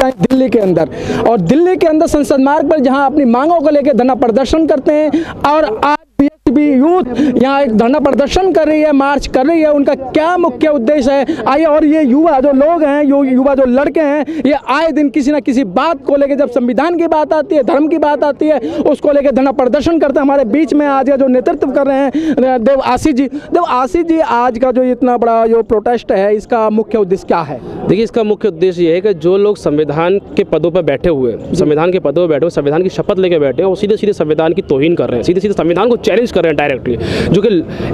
जाएँ दिल्ली के अंदर। और दिल्ली के अंदर संसद मार्ग पर जहाँ अपनी मांगों को लेकर धरना प्रदर्शन करते हैं और आज बीएसपी यूथ यहाँ एक धरना प्रदर्शन कर रही है मार्च कर रही है उनका क्या मुख्य उद्देश्य है? आइए और ये युवा जो लोग हैं यो युवा जो लड़के हैं ये आए दिन किसी ना किसी बात को लेकर जब संविधान की बात आती है धर्म की बात आती है उसको लेकर धरना प्रदर्शन करते हैं। हमारे बीच में आज का जो नेतृत्व कर रहे हैं देव आशीष जी देव आशीष जी आज का जो इतना बड़ा जो प्रोटेस्ट है इसका मुख्य उद्देश्य क्या है? देखिए इसका मुख्य उद्देश्य ये है कि जो लोग संविधान के पदों पर बैठे हुए संविधान के पदों पर बैठे हुए संविधान की शपथ लेकर बैठे हैं वो सीधे सीधे संविधान की तोहिन कर रहे हैं सीधे सीधे संविधान को चैलेंज कर रहे हैं। डायरेक्टली जो कि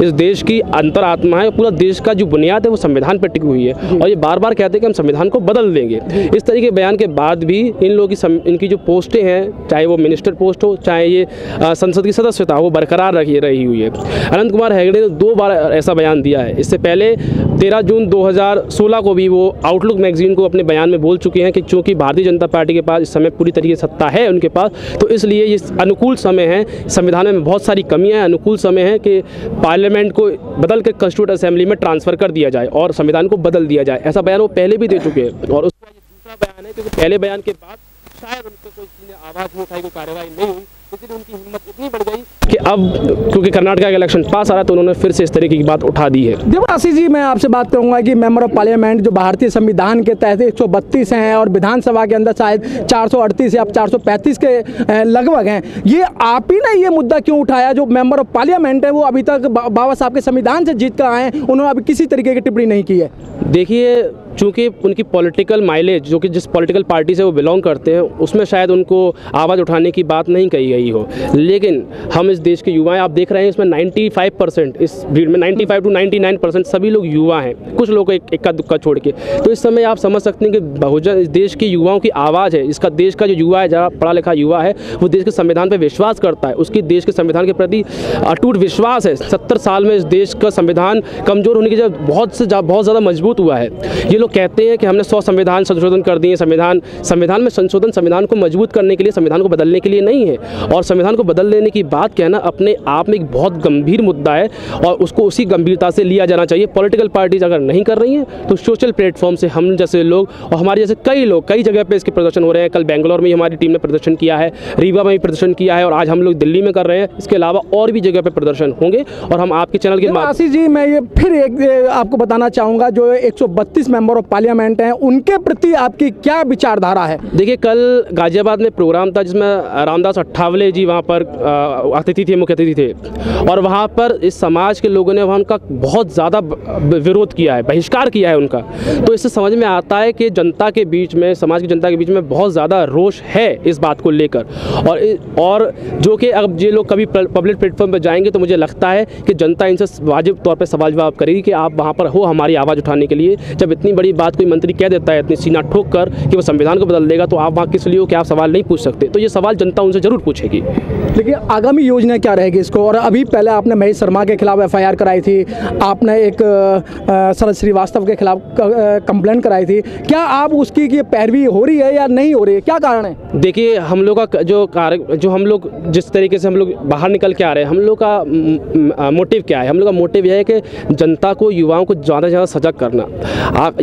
इस देश की अंतरात्मा है पूरा देश का जो बुनियाद है वो संविधान पर टिकी हुई है। और ये बार बार कहते हैं कि हम संविधान को बदल देंगे। इस तरीके के बयान के बाद भी इन लोगों की सम, इनकी जो पोस्टें हैं चाहे वो मिनिस्टर पोस्ट हो चाहे ये संसद की सदस्यता वो बरकरार रखी रही हुई है। अनंत कुमार हेगड़े ने दो बार ऐसा बयान दिया है। इससे पहले 13 जून 2016 को भी वो आउटलुक मैगजीन को अपने बयान में बोल चुके हैं कि चूँकि भारतीय जनता पार्टी के पास इस समय पूरी तरीके से सत्ता है उनके पास तो इसलिए ये अनुकूल समय है संविधान में बहुत सारी कमियाँ हैं अनुकूल समय है कि पार्लियामेंट को बदल के कंस्टिट्यूट असेंबली में ट्रांसफ़र कर दिया जाए और संविधान को बदल दिया जाए। ऐसा बयान वो पहले भी दे चुके हैं और उसका दूसरा बयान है, क्योंकि पहले बयान के बाद शायद उनसे कोई किसी ने आवाज़ नहीं उठाई कोई कार्रवाई नहीं हुई इसलिए उनकी हिम्मत इतनी बढ़ गई कि अब क्योंकि कर्नाटक का इलेक्शन पास आ रहा है तो उन्होंने फिर से इस तरीके की बात उठा दी है। देवासी जी मैं आपसे बात करूँगा कि मेंबर ऑफ़ पार्लियामेंट जो भारतीय संविधान के तहत 132 हैं और विधानसभा के अंदर शायद 438 या 435 के लगभग हैं। ये आप ही ने ये मुद्दा क्यों उठाया? जो मेंबर ऑफ़ पार्लियामेंट है वो अभी तक बाबा साहब के संविधान से जीत कर आए हैं उन्होंने अभी किसी तरीके की टिप्पणी नहीं की है। देखिए चूँकि उनकी पॉलिटिकल माइलेज जो कि जिस पॉलिटिकल पार्टी से वो बिलोंग करते हैं, उसमें शायद उनको आवाज़ उठाने की बात नहीं कही गई हो। लेकिन हम इस देश के युवा हैं, आप देख रहे हैं इसमें 95 परसेंट इस भीड़ में 95 टू 99 परसेंट सभी लोग युवा हैं, कुछ लोग एक इक्का दुक्का छोड़ के। तो इस समय आप समझ सकते हैं कि बहुजन, इस देश के युवाओं की आवाज़ है, इसका देश का जो युवा है जहाँ पढ़ा लिखा युवा है, वो देश के संविधान पर विश्वास करता है, उसकी देश के संविधान के प्रति अटूट विश्वास है। सत्तर साल में इस देश का संविधान कमज़ोर होने की जब बहुत से बहुत ज़्यादा मज़बूत हुआ है। ये लोग कहते हैं कि हमने सौ संविधान संशोधन कर दिए संविधान संविधान में संशोधन संविधान को मज़बूत करने के लिए संविधान को बदलने के लिए नहीं है। और संविधान को बदल देने की बात कहना अपने आप में एक बहुत गंभीर मुद्दा है और उसको उसी गंभीरता से लिया जाना चाहिए। पॉलिटिकल पार्टीज़ अगर नहीं कर रही हैं तो सोशल प्लेटफॉर्म से हम जैसे लोग और हमारे जैसे कई लोग कई जगह पर इसके प्रदर्शन हो रहे हैं। कल बेंगलोर में हमारी टीम ने प्रदर्शन किया है रीवा में भी प्रदर्शन किया है और आज हम लोग दिल्ली में कर रहे हैं। इसके अलावा और भी जगह पर प्रदर्शन होंगे और हम आपके चैनल के आशीष जी मैं ये फिर एक आपको बताना चाहूँगा जो 132 मेंबर ऑफ़ पार्लियामेंट हैं, उनके प्रति आपकी क्या विचारधारा है? देखिए, कल गाजियाबाद में प्रोग्राम था जिसमें रामदास अट्ठावले जी वहाँ पर अतिथि थे, मुख्य अतिथि थे। और वहाँ पर इस समाज के लोगों ने वहाँ उनका बहुत ज़्यादा विरोध किया है, बहिष्कार किया है उनका। तो इससे समझ में आता है कि जनता के बीच में, समाज की जनता के बीच में बहुत ज़्यादा रोष है इस बात को लेकर। और और जो कि अब ये लोग कभी पब्लिक प्लेटफॉर्म पर जाएँगे तो मुझे लगता है कि जनता इनसे वाजिब तौर पर सवाल जवाब करेगी कि आप वहाँ पर हो हमारी आवाज़ उठाने के लिए, जब इतनी बड़ी बात कोई मंत्री कह देता है इतनी सीना ठोक कर कि वो संविधान को बदल देगा तो आप वहाँ किस लिए हो कि आप सवाल नहीं पूछ सकते। तो ये सवाल जनता उनसे ज़रूर पूछेगी। देखिए आगामी योजना क्या रहेगी इसको? और अभी पहले आपने महेश शर्मा के खिलाफ एफआईआर कराई थी आपने एक शरद श्रीवास्तव के खिलाफ कंप्लेंट कराई थी। क्या आप उसकी की पैरवी हो रही है या नहीं हो रही है? क्या कारण है? देखिए हम लोग का जो कार्य जो हम लोग जिस तरीके से हम लोग बाहर निकल के आ रहे हैं हम लोग का मोटिव क्या है? हम लोग का मोटिव यह है कि जनता को युवाओं को ज़्यादा से ज़्यादा सजग करना।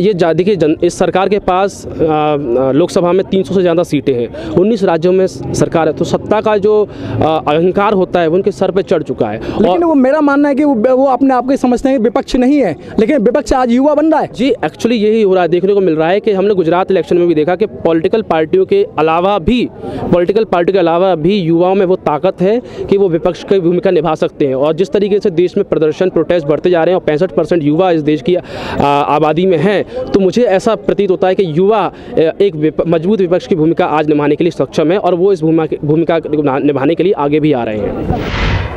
ये देखिए जन इस सरकार के पास लोकसभा में 300 से ज़्यादा सीटें हैं। 19 राज्यों में सरकार है तो सत्ता का जो अहंकार होता है वो उनके सर पे चढ़ चुका है। लेकिन वो मेरा मानना है कि वो वो अपने आप को समझते हैं विपक्ष नहीं है लेकिन विपक्ष आज युवा बन रहा है। जी एक्चुअली यही हो रहा है देखने को मिल रहा है कि हमने गुजरात इलेक्शन में भी देखा कि पॉलिटिकल पार्टियों के अलावा भी पॉलिटिकल पार्टी के अलावा भी युवाओं में वो ताकत है कि वो विपक्ष की भूमिका निभा सकते हैं। और जिस तरीके से देश में प्रदर्शन प्रोटेस्ट बढ़ते जा रहे हैं और पैंसठ युवा इस देश की आबादी में हैं तो मुझे ऐसा प्रतीत होता है कि युवा एक मज़बूत विपक्ष की भूमिका आज निभाने के लिए सक्षम है और वो इस भूमिका भूमिका निभाने के लिए आगे भी आ रहे हैं।